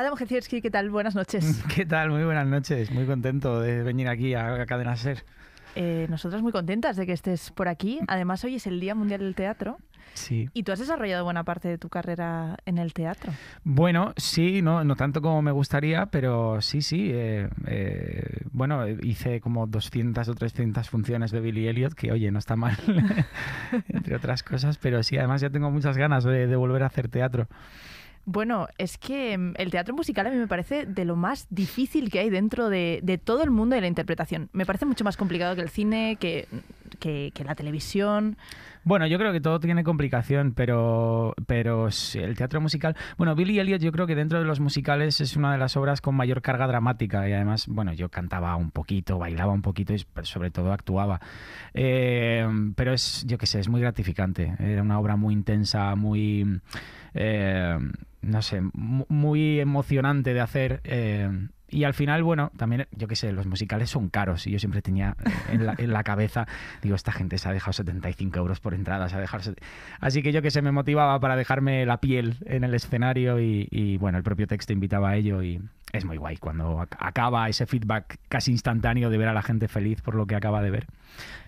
Adam Gecierski, ¿qué tal? Buenas noches. ¿Qué tal? Muy buenas noches. Muy contento de venir aquí a, Cadena Ser. Eh, nosotras muy contentas de que estés por aquí. Además, hoy es el Día Mundial del Teatro. Sí. ¿Y tú has desarrollado buena parte de tu carrera en el teatro? Bueno, sí, no, no tanto como me gustaría, pero sí, sí. Eh, eh, bueno, hice como 200 o 300 funciones de Billy Elliot, que oye, no está mal, entre otras cosas, pero sí, además ya tengo muchas ganas de volver a hacer teatro. Bueno, es que mm, el teatro musical a mí me parece de lo más difícil que hay dentro de, todo el mundo de la interpretación. Me parece mucho más complicado que el cine, que, que, la televisión. Bueno, yo creo que todo tiene complicación, pero, pero el teatro musical... Bueno, Billy Elliot yo creo que dentro de los musicales es una de las obras con mayor carga dramática y además, bueno, yo cantaba un poquito, bailaba un poquito y sobre todo actuaba. Eh, pero es, yo qué sé, es muy gratificante. Era una obra muy intensa, muy... Eh, no sé, muy emocionante de hacer. Eh, y al final, bueno, también, yo qué sé, los musicales son caros. Y yo siempre tenía en la, en la, cabeza, digo, esta gente se ha dejado 75 euros por entrada, se ha dejado... Así que yo que sé, me motivaba para dejarme la piel en el escenario y, y, bueno, el propio texto invitaba a ello y es muy guay cuando acaba ese feedback casi instantáneo de ver a la gente feliz por lo que acaba de ver.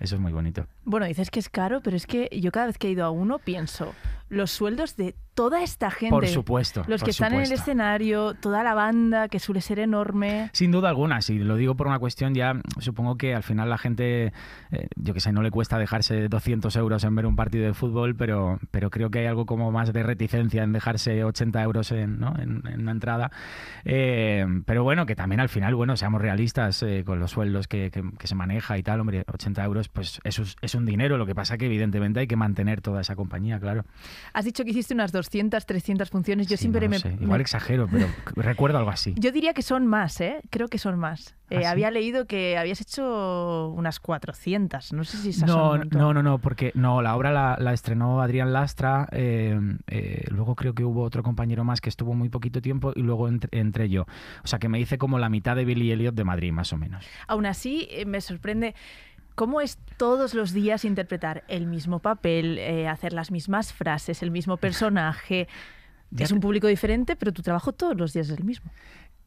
Eso es muy bonito. Bueno, dices que es caro, pero es que yo cada vez que he ido a uno pienso, los sueldos de toda esta gente. Por supuesto. Los que están en el escenario, toda la banda, que suele ser enorme. Sin duda alguna, si lo digo por una cuestión, ya supongo que al final la gente, eh, yo que sé, no le cuesta dejarse 200 euros en ver un partido de fútbol, pero, pero creo que hay algo como más de reticencia en dejarse 80 euros en, ¿no? en, una entrada. Eh, pero bueno, que también al final, bueno, seamos realistas eh, con los sueldos que, que, se maneja y tal, hombre, 80 euros, pues eso es, es un dinero. Lo que pasa que evidentemente hay que mantener toda esa compañía, claro. Has dicho que hiciste unas 200, 300 funciones. Yo siempre me, Igual exagero, pero recuerdo algo así. Yo diría que son más, ¿eh? Creo que son más. Eh, ¿Ah, había leído que habías hecho unas 400. No sé si esas no, no, no, no, porque no, la obra la, estrenó Adrián Lastra. Eh, eh, luego creo que hubo otro compañero más que estuvo muy poquito tiempo y luego entré yo. O sea que me hice como la mitad de Billy Elliot de Madrid, más o menos. Aún así, me sorprende ¿Cómo es todos los días interpretar el mismo papel, eh, hacer las mismas frases, el mismo personaje? es un público diferente, pero tu trabajo todos los días es el mismo.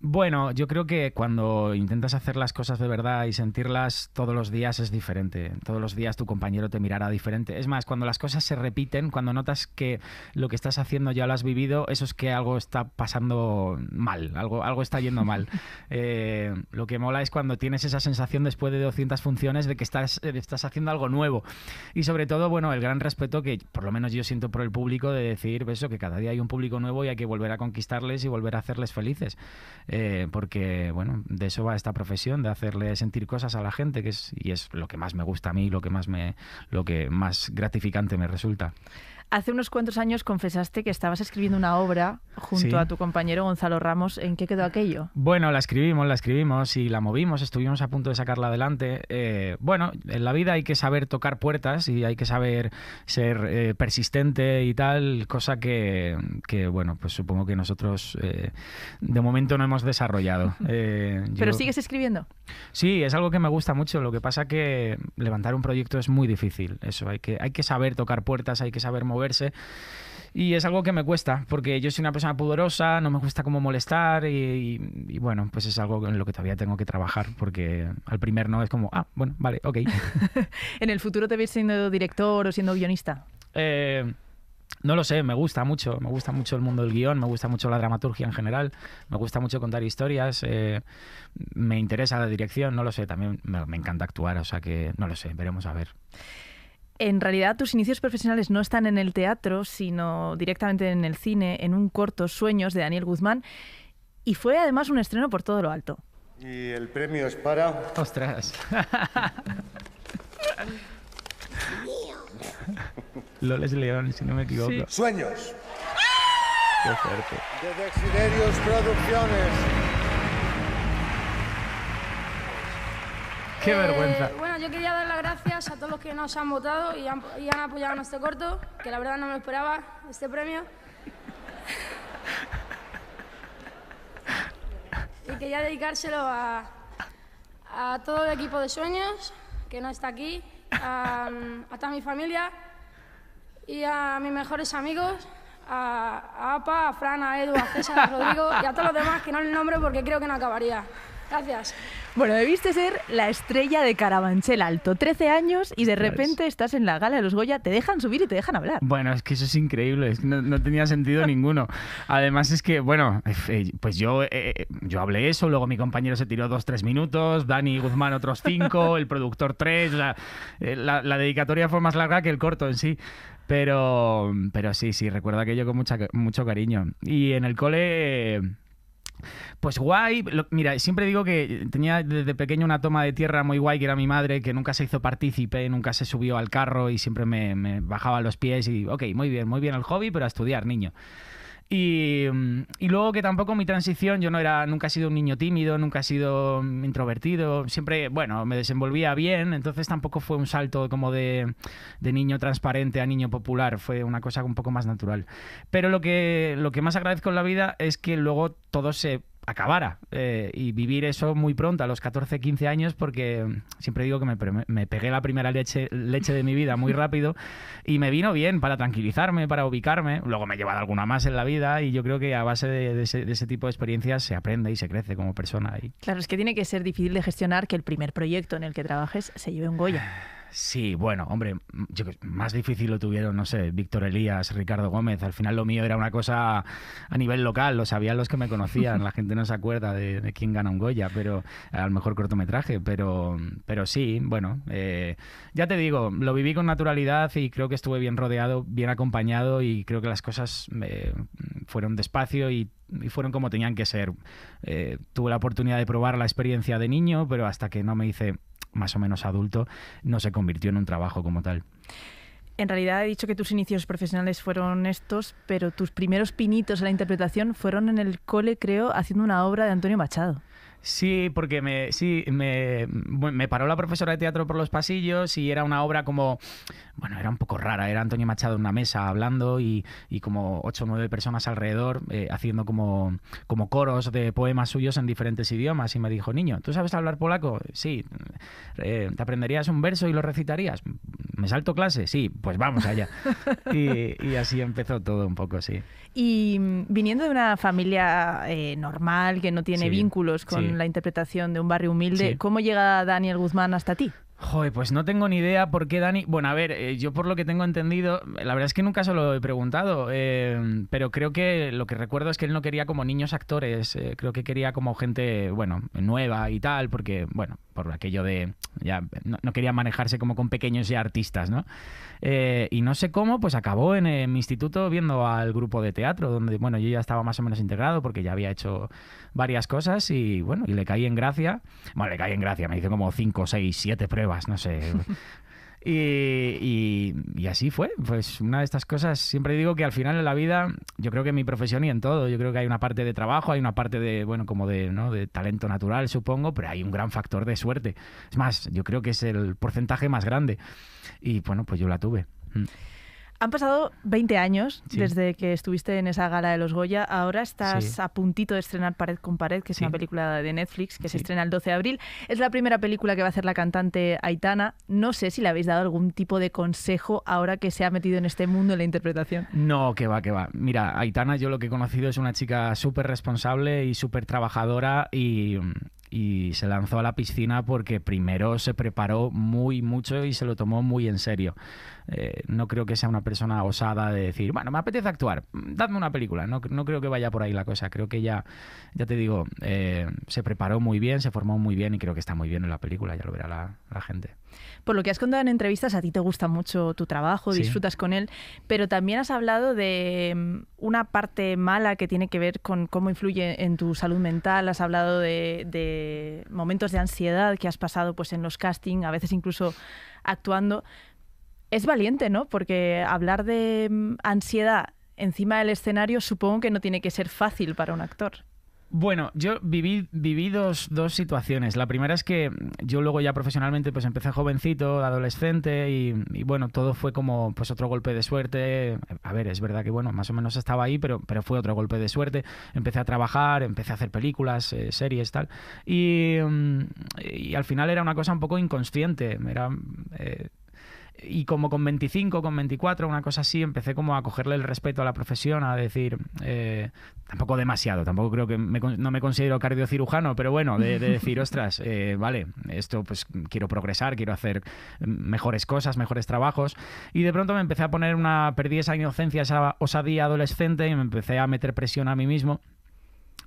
Bueno, yo creo que cuando intentas hacer las cosas de verdad y sentirlas todos los días es diferente. Todos los días tu compañero te mirará diferente. Es más, cuando las cosas se repiten, cuando notas que lo que estás haciendo ya lo has vivido, eso es que algo está pasando mal, algo, algo está yendo mal. Eh, lo que mola es cuando tienes esa sensación después de 200 funciones de que estás, eh, estás haciendo algo nuevo. Y sobre todo, bueno, el gran respeto que por lo menos yo siento por el público de decir pues eso, que cada día hay un público nuevo y hay que volver a conquistarles y volver a hacerles felices. Eh, porque bueno, de eso va esta profesión, de hacerle sentir cosas a la gente, que es, y es lo que más me gusta a mí, lo que más me, lo que más gratificante me resulta. Hace unos cuantos años confesaste que estabas escribiendo una obra junto a tu compañero Gonzalo Ramos. ¿En qué quedó aquello? Bueno, la escribimos, la escribimos y la movimos, estuvimos a punto de sacarla adelante. Eh, bueno, en la vida hay que saber tocar puertas y hay que saber ser eh, persistente y tal, cosa que, bueno, pues supongo que nosotros eh, de momento no hemos desarrollado. ¿Pero sigues escribiendo? Sí, es algo que me gusta mucho. Lo que pasa que levantar un proyecto es muy difícil. Eso, hay que, hay que saber tocar puertas, hay que saber mover moverse. Y es algo que me cuesta, porque yo soy una persona pudorosa, no me gusta como molestar y, bueno, pues es algo en lo que todavía tengo que trabajar, porque al primer no es como, ah, bueno, vale, ok. ¿En el futuro te ves siendo director o siendo guionista? Eh, no lo sé, me gusta mucho, me gusta mucho el mundo del guion, me gusta mucho la dramaturgia en general, me gusta mucho contar historias, eh, me interesa la dirección, no lo sé, también me, me encanta actuar, o sea que no lo sé, veremos a ver. En realidad tus inicios profesionales no están en el teatro, sino directamente en el cine, en un corto Sueños de Daniel Guzmán, y fue además un estreno por todo lo alto. Y el premio es para... ¡Ostras! Loles León, si no me equivoco. Sueños. Qué fuerte. De Dexiderios Producciones. Qué eh, vergüenza. Bueno, yo quería dar las gracias a todos los que nos han votado y han, apoyado en este corto, que la verdad no me esperaba, este premio. y quería dedicárselo a, a todo el equipo de sueños, que no está aquí, a, a toda mi familia y a mis mejores amigos, a, a APA, a Fran, a Edu, a César, a Rodrigo y a todos los demás que no les nombre porque creo que no acabaría. Gracias. Bueno, debiste ser la estrella de Carabanchel Alto. 13 años y de repente estás en la gala de los Goya, te dejan subir y te dejan hablar. Bueno, es que eso es increíble, es que no, no tenía sentido ninguno. Además es que, bueno, eh, pues yo, eh, yo hablé eso, luego mi compañero se tiró dos, tres minutos, Dani Guzmán otros cinco, el productor tres, o sea, eh, la, la dedicatoria fue más larga que el corto en sí. Pero, pero sí, sí, recuerdo aquello con mucha, mucho cariño. Y en el cole... Pues guay, lo- mira, siempre digo que tenía desde pequeño una toma de tierra muy guay, que era mi madre, que nunca se hizo partícipe, nunca se subió al carro y siempre me, me bajaba los pies y, ok, muy bien, muy bien el hobby, pero a estudiar, niño. Y, mm, y luego que tampoco mi transición, yo no era, nunca he sido un niño tímido, nunca he sido mm, introvertido, siempre, bueno, me desenvolvía bien, entonces tampoco fue un salto como de, de niño transparente a niño popular, fue una cosa un poco más natural. Pero lo que, lo que más agradezco en la vida es que luego todo se acabara eh, y vivir eso muy pronto, a los 14, 15 años, porque siempre digo que me, me pegué la primera leche, leche de mi vida muy rápido y me vino bien para tranquilizarme, para ubicarme. Luego me he llevado alguna más en la vida y yo creo que a base de, de ese, de ese tipo de experiencias se aprende y se crece como persona. Y Claro, es que tiene que ser difícil de gestionar que el primer proyecto en el que trabajes se lleve un Goya. Sí, bueno, hombre, yo que- más difícil lo tuvieron, no sé, Víctor Elías, Ricardo Gómez. Al final lo mío era una cosa a nivel local, lo sabían los que me conocían. La gente no se acuerda de, quién gana un Goya, pero al mejor cortometraje. Pero, pero sí, bueno, eh, ya te digo, lo viví con naturalidad y creo que estuve bien rodeado, bien acompañado y creo que las cosas eh, fueron despacio y y fueron como tenían que ser. Eh, tuve la oportunidad de probar la experiencia de niño, pero hasta que no me hice más o menos adulto, no se convirtió en un trabajo como tal. En realidad he dicho que tus inicios profesionales fueron estos, pero tus primeros pinitos en la interpretación fueron en el cole, creo, haciendo una obra de Antonio Machado. Sí, porque me, sí, me, me paró la profesora de teatro por los pasillos y era una obra como, bueno, era un poco rara. Era Antonio Machado en una mesa hablando y, y como ocho o nueve personas alrededor eh, haciendo como, como coros de poemas suyos en diferentes idiomas. Y me dijo, niño, ¿tú sabes hablar polaco? Sí. Eh, ¿Te aprenderías un verso y lo recitarías? ¿Me salto clase? Sí, pues vamos allá. y, y así empezó todo un poco, sí. Y mm, viniendo de una familia eh, normal, que no tiene Sí, vínculos con sí. la interpretación de un barrio humilde, Sí. ¿cómo llega Daniel Guzmán hasta ti? Joder, pues no tengo ni idea por qué Dani. Bueno, a ver, eh, yo por lo que tengo entendido, la verdad es que nunca se lo he preguntado, eh, pero creo que lo que recuerdo es que él no quería como niños actores, eh, creo que quería como gente, bueno, nueva y tal, porque, bueno, por aquello de. Ya, no, no quería manejarse como con pequeños ya artistas, ¿no? Eh, y no sé cómo, pues acabó en, eh, mi instituto viendo al grupo de teatro, donde, bueno, yo ya estaba más o menos integrado porque ya había hecho varias cosas y, bueno, y le caí en gracia. Bueno, le caí en gracia, me hice como 5, 6, 7 pruebas, no sé. Y, y- y así fue. Pues una de estas cosas, siempre digo que al final en la vida, yo creo que en mi profesión y en todo, yo creo que hay una parte de trabajo, hay una parte de, bueno, como de, ¿no? de talento natural, supongo, pero hay un gran factor de suerte. Es más, yo creo que es el porcentaje más grande. Y bueno, pues yo la tuve. Mm. Han pasado 20 años Sí. desde que estuviste en esa gala de los Goya. Ahora estás Sí. a puntito de estrenar Pared con Pared, que es Sí. una película de Netflix que se estrena el 12 de abril. Es la primera película que va a hacer la cantante Aitana. No sé si le habéis dado algún tipo de consejo ahora que se ha metido en este mundo de la interpretación. No, que va, que va. Mira, Aitana, yo lo que he conocido es una chica súper responsable y súper trabajadora y, y se lanzó a la piscina porque primero se preparó muy mucho y se lo tomó muy en serio. Eh, no creo que sea una persona osada de decir, bueno, me apetece actuar, dadme una película. No, no creo que vaya por ahí la cosa. Creo que ya, ya te digo, eh, se preparó muy bien, se formó muy bien y creo que está muy bien en la película, ya lo verá la, la gente. Por lo que has contado en entrevistas, a ti te gusta mucho tu trabajo, Sí. disfrutas con él, pero también has hablado de mm, una parte mala que tiene que ver con cómo influye en tu salud mental, has hablado de, de momentos de ansiedad que has pasado pues, en los castings, a veces incluso actuando. Es valiente, ¿no? Porque hablar de mm, ansiedad encima del escenario supongo que no tiene que ser fácil para un actor. Bueno, yo viví, viví dos, dos situaciones. La primera es que yo luego ya profesionalmente pues empecé jovencito, adolescente y, bueno, todo fue como pues otro golpe de suerte. A ver, es verdad que bueno, más o menos estaba ahí, pero, pero fue otro golpe de suerte. Empecé a trabajar, empecé a hacer películas, eh, series, tal. Y, mm, y al final era una cosa un poco inconsciente. Era... eh, y como con 25, con 24, una cosa así, empecé como a cogerle el respeto a la profesión, a decir, eh, tampoco demasiado, tampoco creo que me no me considero cardiocirujano, pero bueno, de, decir, ostras, eh, vale, esto pues quiero progresar, quiero hacer mejores cosas, mejores trabajos, y de pronto me empecé a poner una, perdí esa inocencia, esa osadía adolescente y me empecé a meter presión a mí mismo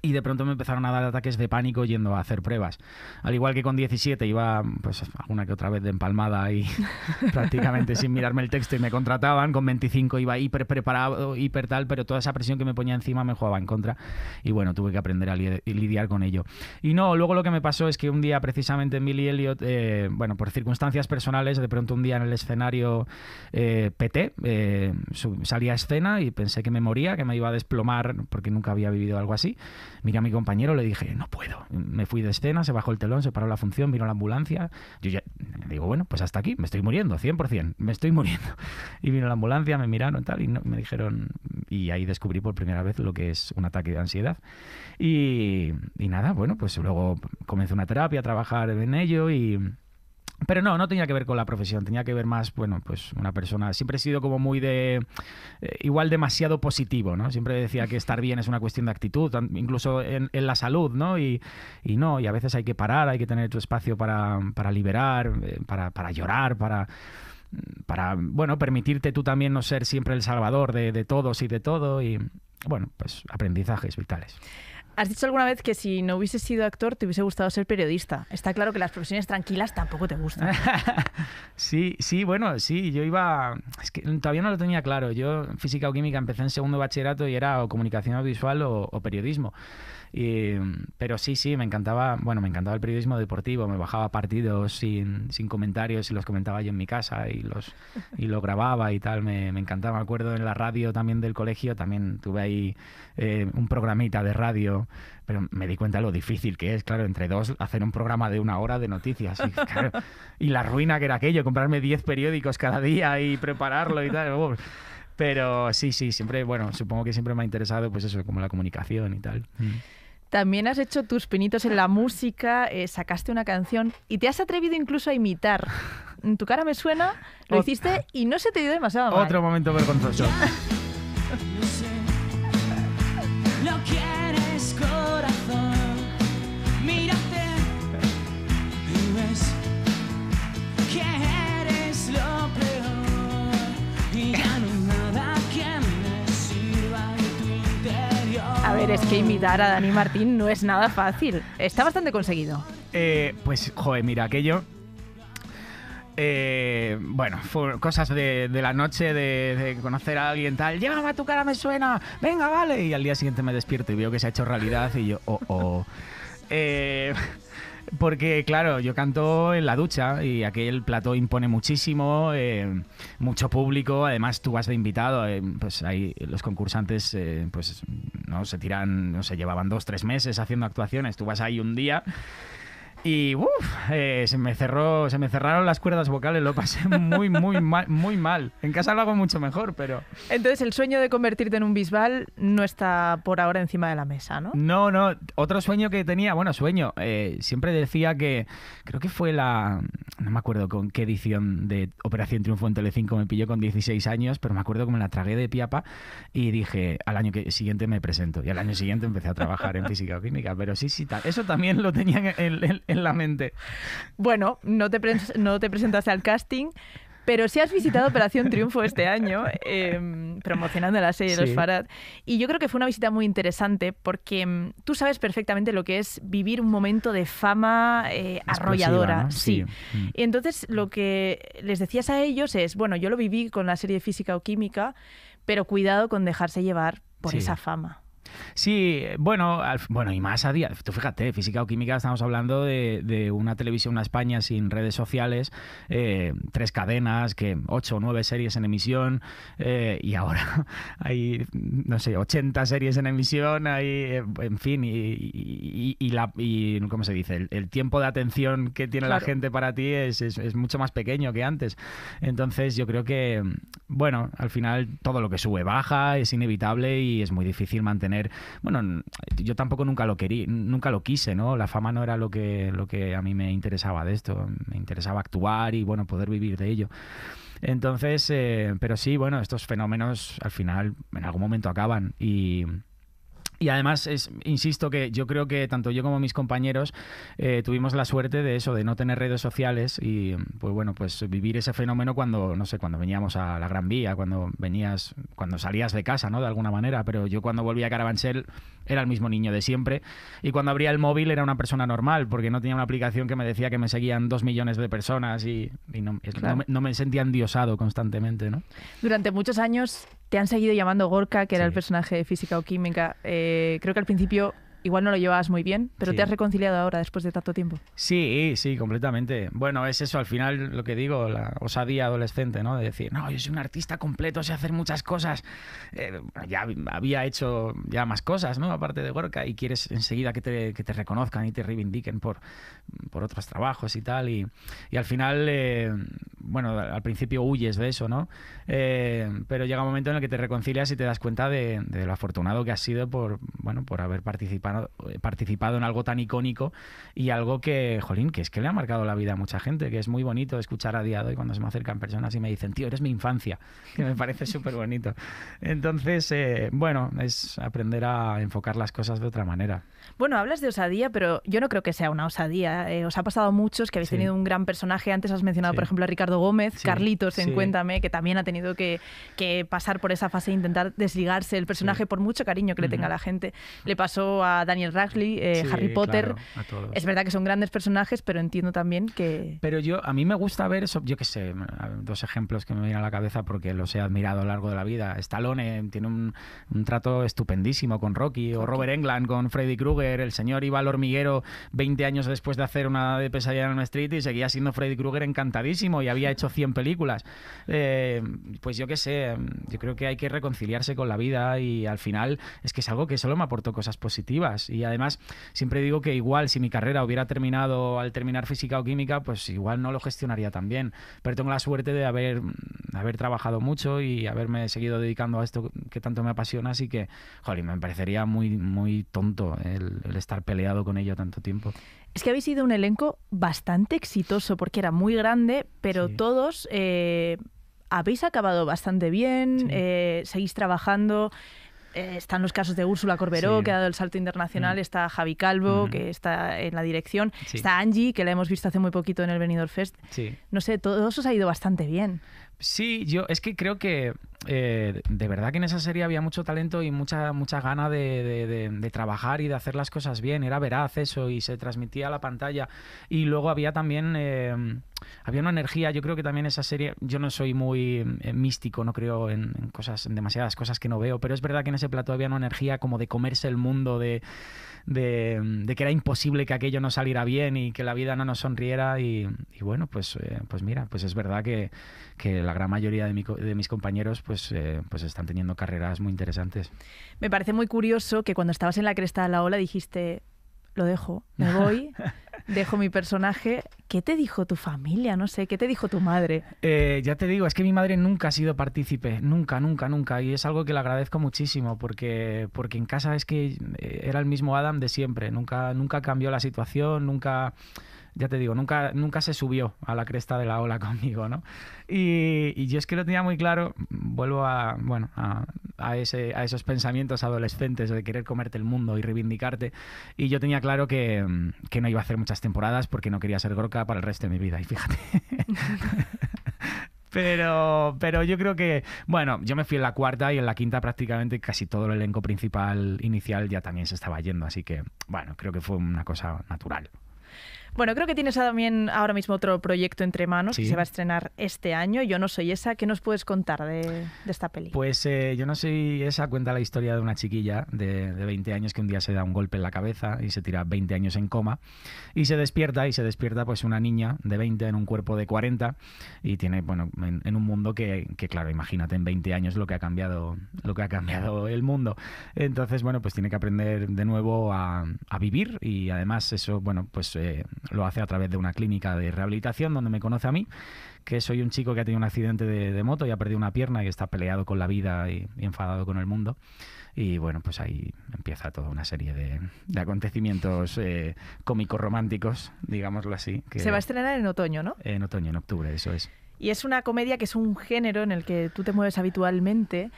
y de pronto me empezaron a dar ataques de pánico yendo a hacer pruebas. Al igual que con 17 iba pues alguna que otra vez de empalmada y prácticamente sin mirarme el texto y me contrataban, con 25 iba hiper preparado, hiper tal, pero toda esa presión que me ponía encima me jugaba en contra y bueno, tuve que aprender a lidiar con ello. Y no, luego lo que me pasó es que un día precisamente en Billy Elliot, eh, bueno, por circunstancias personales, de pronto un día en el escenario eh, peté, eh, salí a escena y pensé que me moría, que me iba a desplomar porque nunca había vivido algo así. Miré a mi compañero, le dije, no puedo. Me fui de escena, se bajó el telón, se paró la función, vino la ambulancia. Yo ya digo, bueno, pues hasta aquí, me estoy muriendo, 100%, me estoy muriendo. Y vino la ambulancia, me miraron tal, y me dijeron, y ahí descubrí por primera vez lo que es un ataque de ansiedad. Y, y nada, bueno, pues luego comencé una terapia, a trabajar en ello y pero no, no tenía que ver con la profesión, tenía que ver más, bueno, pues una persona, siempre he sido como muy de, eh, igual demasiado positivo, ¿no? Siempre decía que estar bien es una cuestión de actitud, incluso en, la salud, ¿no? Y, no, y a veces hay que parar, hay que tener tu espacio para, liberar, eh, para, llorar, para para, bueno, permitirte tú también no ser siempre el salvador de, de todos y de todo y, bueno, pues aprendizajes vitales. Has dicho alguna vez que si no hubieses sido actor te hubiese gustado ser periodista. Está claro que las profesiones tranquilas tampoco te gustan. sí, sí, bueno, sí, yo iba... Es que todavía no lo tenía claro. Yo física o química empecé en segundo bachillerato y era o comunicación audiovisual o, o periodismo pero sí, sí, me encantaba, bueno, me encantaba el periodismo deportivo, me bajaba partidos sin, sin comentarios y los comentaba yo en mi casa y los y lo grababa y tal, me, me encantaba. Me acuerdo en la radio también del colegio, también tuve ahí eh, un programita de radio, pero me di cuenta de lo difícil que es, claro, entre dos hacer un programa de una hora de noticias. Y, y la ruina que era aquello, comprarme 10 periódicos cada día y prepararlo y tal. Pero sí, sí, siempre, bueno, supongo que siempre me ha interesado, pues eso, como la comunicación y tal. Mm. También has hecho tus pinitos en la música, eh, sacaste una canción y te has atrevido incluso a imitar. Tu cara me suena, lo hiciste y no se te dio demasiado mal. Otro momento vergonzoso. es que imitar a Dani Martín no es nada fácil. Está bastante conseguido. Eh, pues, joder, mira, aquello. Eh, bueno, cosas de, la noche, de, conocer a alguien tal, llévame a tu cara, me suena, venga, vale. Y al día siguiente me despierto y veo que se ha hecho realidad y yo, oh, oh. Eh, porque, claro, yo canto en la ducha y aquel plató impone muchísimo, eh, mucho público, además tú vas de invitado, eh, pues ahí los concursantes eh, pues no se tiran, no se llevaban dos, tres meses haciendo actuaciones, tú vas ahí un día y eh, se me cerró, se me cerraron las cuerdas vocales, lo pasé muy, muy mal, muy mal. En casa lo hago mucho mejor, pero. Entonces el sueño de convertirte en un bisbal no está por ahora encima de la mesa, ¿no? No, no. Otro sueño que tenía, bueno, sueño. Eh, siempre decía que creo que fue la, no me acuerdo con qué edición de Operación Triunfo en Telecinco me pilló con 16 años, pero me acuerdo que me la tragué de piapa y dije al año siguiente me presento y al año siguiente empecé a trabajar en física o química. Pero sí, sí, eso también lo tenía en, en la mente. Bueno, no te, no te presentaste al casting, pero sí has visitado Operación Triunfo este año, em, promocionando la serie de los Farad. Y yo creo que fue una visita muy interesante porque em, tú sabes perfectamente lo que es vivir un momento de fama eh, arrolladora. Sí. Mm. Y entonces lo que les decías a ellos es, bueno, yo lo viví con la serie de física o química, pero cuidado con dejarse llevar por esa fama. Sí, bueno, bueno, y más a día. Tú fíjate, física o química, estamos hablando de, una televisión, una España sin redes sociales, eh, tres cadenas, que ocho o nueve series en emisión, eh, y ahora hay, no sé, 80 series en emisión, hay, eh, en fin, y, la, y ¿cómo se dice? El, tiempo de atención que tiene la gente para ti es, es, mucho más pequeño que antes. Entonces, yo creo que, bueno, al final todo lo que sube baja, es inevitable y es muy difícil mantener bueno, yo tampoco nunca lo quería, nunca lo quise, ¿no? La fama no era lo que, lo que a mí me interesaba de esto, me interesaba actuar y, bueno, poder vivir de ello. Entonces, eh, pero sí, bueno, estos fenómenos al final en algún momento acaban y y además, es, insisto que yo creo que tanto yo como mis compañeros eh, tuvimos la suerte de eso, de no tener redes sociales y, pues bueno, pues vivir ese fenómeno cuando, no sé, cuando veníamos a la Gran Vía, cuando venías, cuando salías de casa, ¿no? De alguna manera, pero yo cuando volví a Carabanchel era el mismo niño de siempre y cuando abría el móvil era una persona normal porque no tenía una aplicación que me decía que me seguían dos millones de personas y, no, me, no, me, sentía endiosado constantemente, ¿no? Durante muchos años te han seguido llamando Gorka, que era el personaje de física o química. Eh, creo que al principio igual no lo llevabas muy bien, pero te has reconciliado ahora después de tanto tiempo. Sí, sí, completamente. Bueno, es eso, al final lo que digo, la osadía adolescente, ¿no? De decir, no, yo soy un artista completo, sé hacer muchas cosas. Eh, ya había hecho ya más cosas, ¿no? Aparte de Gorka, y quieres enseguida que te, que te reconozcan y te reivindiquen por, por otros trabajos y tal. Y, y al final, eh, bueno, al principio huyes de eso, ¿no? Eh, pero llega un momento en el que te reconcilias y te das cuenta de, de lo afortunado que has sido por, bueno, por haber participado participado en algo tan icónico y algo que, jolín, que es que le ha marcado la vida a mucha gente, que es muy bonito escuchar a día de hoy cuando se me acercan personas y me dicen, tío, eres mi infancia, que me parece súper bonito. Entonces, eh, bueno, es aprender a enfocar las cosas de otra manera. Bueno, hablas de osadía, pero yo no creo que sea una osadía. Eh, os ha pasado a muchos que habéis tenido un gran personaje. Antes has mencionado, por ejemplo, a Ricardo Gómez, Carlitos en Cuéntame, que también ha tenido que, pasar por esa fase e intentar desligarse del personaje por mucho cariño que le tenga la gente. Le pasó a Daniel Radcliffe, eh, Harry Potter. es verdad que son grandes personajes, pero entiendo también que... Pero yo, a mí me gusta ver, eso, yo qué sé, dos ejemplos que me vienen a la cabeza porque los he admirado a lo largo de la vida. Stallone tiene un, trato estupendísimo con Rocky, o Robert Englund con Freddy Krueger, el señor iba al hormiguero 20 años después de hacer una de Pesadilla en Street y seguía siendo Freddy Krueger encantadísimo y había hecho 100 películas. Eh, pues yo qué sé, yo creo que hay que reconciliarse con la vida y al final es que es algo que solo me aportó cosas positivas y además siempre digo que igual si mi carrera hubiera terminado al terminar física o química, pues igual no lo gestionaría tan bien, pero tengo la suerte de haber, haber trabajado mucho y haberme seguido dedicando a esto que tanto me apasiona, así que, joder, me parecería muy, muy tonto el, estar peleado con ello tanto tiempo. Es que habéis sido un elenco bastante exitoso porque era muy grande, pero todos eh, habéis acabado bastante bien, eh, seguís trabajando. Eh, están los casos de Úrsula Corberó, que ha dado el salto internacional, mm. está Javi Calvo, mm. que está en la dirección, está Angie, que la hemos visto hace muy poquito en el Benidorm Fest. No sé, todo eso os ha ido bastante bien. Sí, yo es que creo que eh, de verdad que en esa serie había mucho talento y mucha, mucha gana de, trabajar y de hacer las cosas bien. Era veraz eso y se transmitía a la pantalla. Y luego había también eh, había una energía. Yo creo que también esa serie, yo no soy muy eh, místico, no creo en, cosas, en demasiadas cosas que no veo, pero es verdad que en ese plato había una energía como de comerse el mundo, de, de, que era imposible que aquello no saliera bien y que la vida no nos sonriera. Y, bueno, pues, pues mira, pues es verdad que que la gran mayoría de, de mis compañeros pues, eh, pues están teniendo carreras muy interesantes. Me parece muy curioso que cuando estabas en la cresta de la ola dijiste, lo dejo, me voy, dejo mi personaje. ¿Qué te dijo tu familia? No sé, ¿qué te dijo tu madre? Eh, ya te digo, es que mi madre nunca ha sido partícipe, nunca, nunca, nunca. Y es algo que le agradezco muchísimo porque, porque en casa es que eh, era el mismo Adam de siempre, nunca, nunca cambió la situación, nunca ya te digo, nunca, nunca se subió a la cresta de la ola conmigo, ¿no? Y, yo es que lo tenía muy claro, vuelvo a, bueno, a, ese, a esos pensamientos adolescentes de querer comerte el mundo y reivindicarte, y yo tenía claro que, que no iba a hacer muchas temporadas porque no quería ser Gorka para el resto de mi vida, y fíjate. Pero, pero yo creo que, bueno, yo me fui en la cuarta y en la quinta prácticamente casi todo el elenco principal inicial ya también se estaba yendo, así que, bueno, creo que fue una cosa natural. Bueno, creo que tienes también ahora mismo otro proyecto entre manos que se va a estrenar este año. Yo no soy esa. ¿Qué nos puedes contar de, esta peli? Pues eh, Yo no soy esa cuenta la historia de una chiquilla de, de, 20 años que un día se da un golpe en la cabeza y se tira 20 años en coma y se despierta y se despierta pues una niña de 20 en un cuerpo de 40 y tiene, bueno, en, un mundo que, que, claro, imagínate en 20 años lo que ha cambiado, lo que ha cambiado el mundo. Entonces, bueno, pues tiene que aprender de nuevo a, a vivir y además eso, bueno, pues eh, lo hace a través de una clínica de rehabilitación donde me conoce a mí, que soy un chico que ha tenido un accidente de, moto y ha perdido una pierna y está peleado con la vida y, enfadado con el mundo. Y bueno, pues ahí empieza toda una serie de, acontecimientos eh, cómicos románticos, digámoslo así. Se va a estrenar en otoño, ¿no? En otoño, en octubre, eso es. Y es una comedia que es un género en el que tú te mueves habitualmente,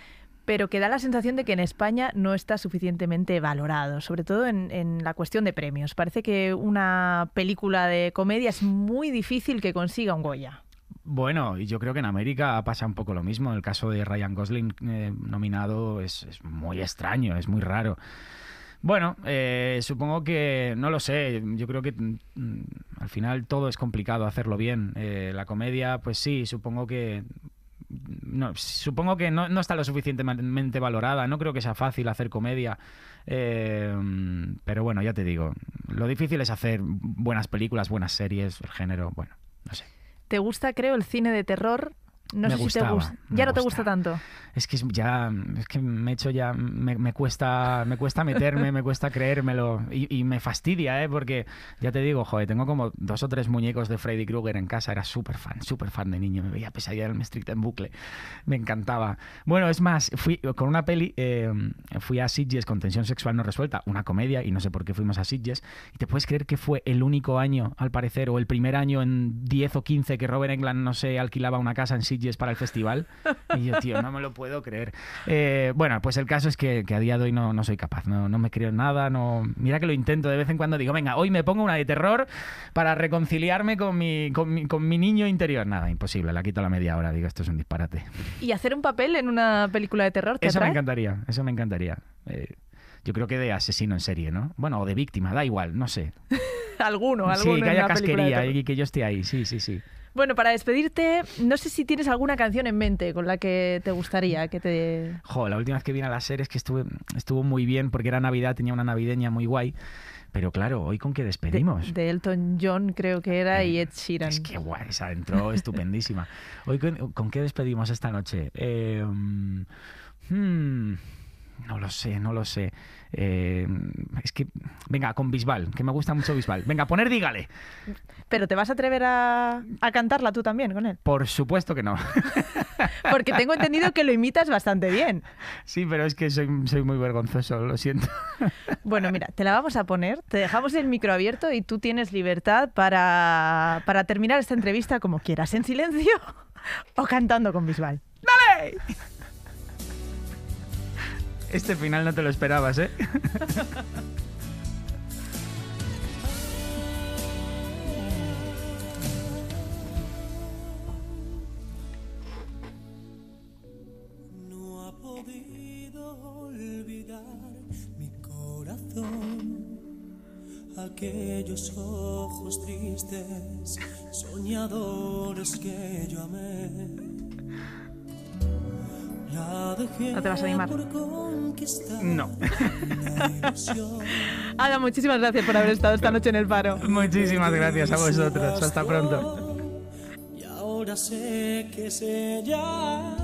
pero que da la sensación de que en España no está suficientemente valorado, sobre todo en, la cuestión de premios. Parece que una película de comedia es muy difícil que consiga un Goya. Bueno, y yo creo que en América pasa un poco lo mismo. El caso de Ryan Gosling eh, nominado es, es, muy extraño, es muy raro. Bueno, eh, supongo que, no lo sé, yo creo que mm, al final todo es complicado hacerlo bien. Eh, la comedia, pues sí, supongo que no, supongo que no, no, está lo suficientemente valorada. No creo que sea fácil hacer comedia. Eh, pero bueno, ya te digo, lo difícil es hacer buenas películas, buenas series, el género, bueno, no sé. ¿Te gusta, creo, el cine de terror? No me sé gustaba, si te gusta. Ya no te gusta. tanto. Es que ya, es que me he hecho ya, me, me cuesta, me cuesta meterme, me cuesta creérmelo y, y, me fastidia, ¿eh? Porque ya te digo, joder, tengo como dos o tres muñecos de Freddy Krueger en casa, era súper fan, súper fan de niño, me veía pesadilla del Street en bucle, me encantaba. Bueno, es más, fui con una peli, eh, fui a Sitges con tensión sexual no resuelta, una comedia y no sé por qué fuimos a Sitges y te puedes creer que fue el único año, al parecer, o el primer año en 10 o 15 que Robert England no se alquilaba una casa en Sitges para el festival y yo, tío, no me lo puedo creer. Eh, bueno, pues el caso es que, que, a día de hoy no, no soy capaz, no, no, me creo en nada, no... Mira que lo intento de vez en cuando, digo, venga, hoy me pongo una de terror para reconciliarme con mi, con mi, con mi niño interior. Nada, imposible, la quito a la media hora, digo, esto es un disparate. ¿Y hacer un papel en una película de terror te Eso atrae? me encantaría, eso me encantaría. Eh, yo creo que de asesino en serie, ¿no? Bueno, o de víctima, da igual, no sé. alguno, alguno. Sí, que haya casquería y que yo esté ahí, sí, sí, sí. Bueno, para despedirte, no sé si tienes alguna canción en mente con la que te gustaría que te... Jo, la última vez que vine a la serie es que estuve, estuvo muy bien porque era Navidad, tenía una navideña muy guay. Pero claro, ¿hoy con qué despedimos? De, de Elton John creo que era y Ed Sheeran. Es que guay, esa entró estupendísima. ¿Hoy con, con, qué despedimos esta noche? Eh, hmm, no lo sé, no lo sé. Eh, es que, venga, con Bisbal, que me gusta mucho Bisbal. Venga, poner dígale. ¿Pero te vas a atrever a, a cantarla tú también con él? Por supuesto que no. Porque tengo entendido que lo imitas bastante bien. Sí, pero es que soy, soy muy vergonzoso, lo siento. Bueno, mira, te la vamos a poner, te dejamos el micro abierto y tú tienes libertad para, para terminar esta entrevista como quieras, en silencio o cantando con Bisbal. ¡Dale! Este final no te lo esperabas, ¿eh? Aquellos ojos tristes, soñadores que yo amé. ¿No te vas a animar? No. Ada, muchísimas gracias por haber estado esta noche en el paro. Muchísimas gracias a vosotros. Hasta pronto. Y ahora sé que es ella